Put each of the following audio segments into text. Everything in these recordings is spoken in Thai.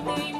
me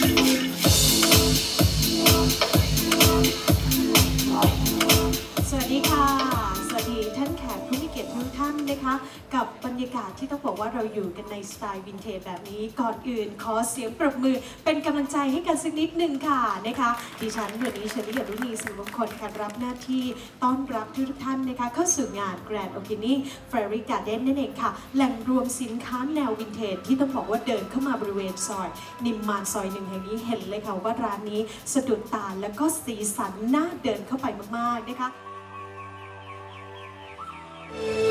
สานนะคะ กับบรรยากาศที่ต้องบอกว่าเราอยู่กันในสไตล์วินเทจแบบนี้ ก่อนอื่นขอเสียงปรบมือเป็นกำลังใจให้กันสักนิดหนึ่งค่ะนะคะดิฉันวันนี้เชลิยารุณีสิงห์มงคลค่ะรับหน้าที่ต้อนรับทุกท่านนะคะ เข้าสู่งาน Grand o p e n i n g Fairy Garden นั่นเองค่ะ แหล่งรวมสินค้าแนววินเทจที่ต้องบอกว่าเดินเข้ามาบริเวณซอย นิมมานซอยหนึ่งแห่งนี้เห็นเลยค่ะว่าร้านนี้สะดุดตาแล้วก็สีสันน่าเดินเข้าไปมากๆนะคะ Churchill Sam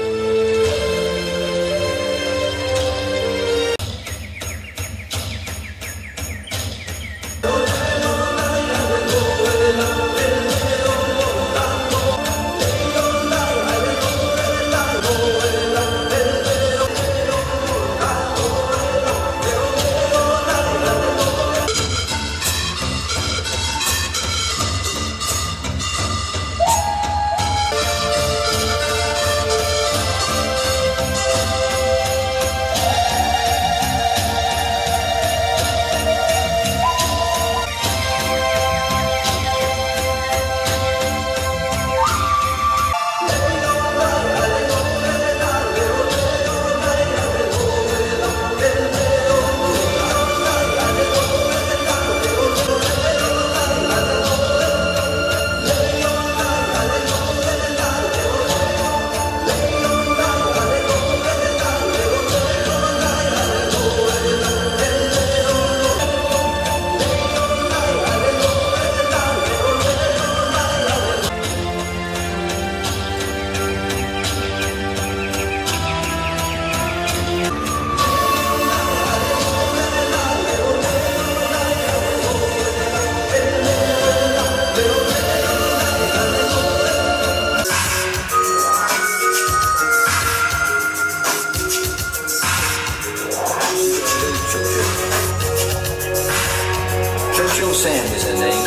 Sam is her name.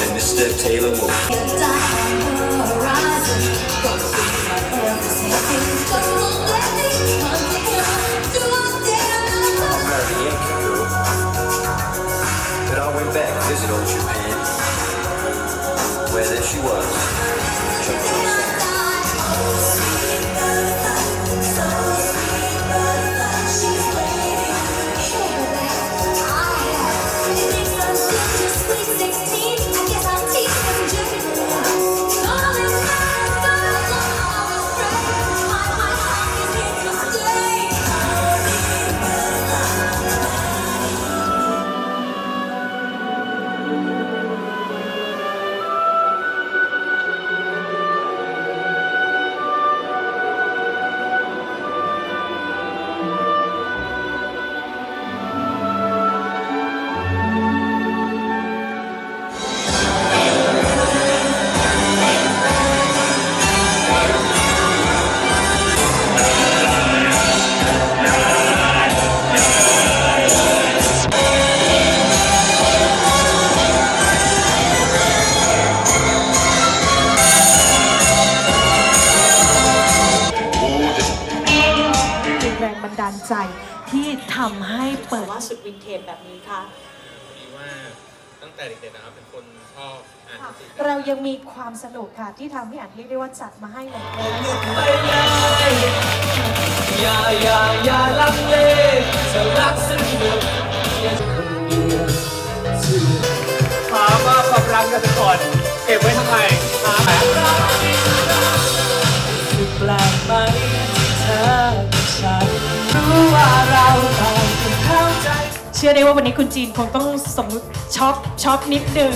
And Mr. Taylor ดาลใจที่ทำให้เปิดว่าสุดวินเทจแบบนี้คะดีว่าตั้งแต่เด็กๆนะครับเป็นคนชอบอ่านหนังสือเรายังมีความสนุกค่ะที่ทำให้อันเรียกได้ว่าจัดมาให้เลยอย่าอย่าอย่าลังเลจะรักสนุกถามว่าความรักกันก่อนเก็บไว้ทำไม เชื่อได้ว่าวันนี้คุณจีนคงต้องสมช็อปช็อปนิดนึง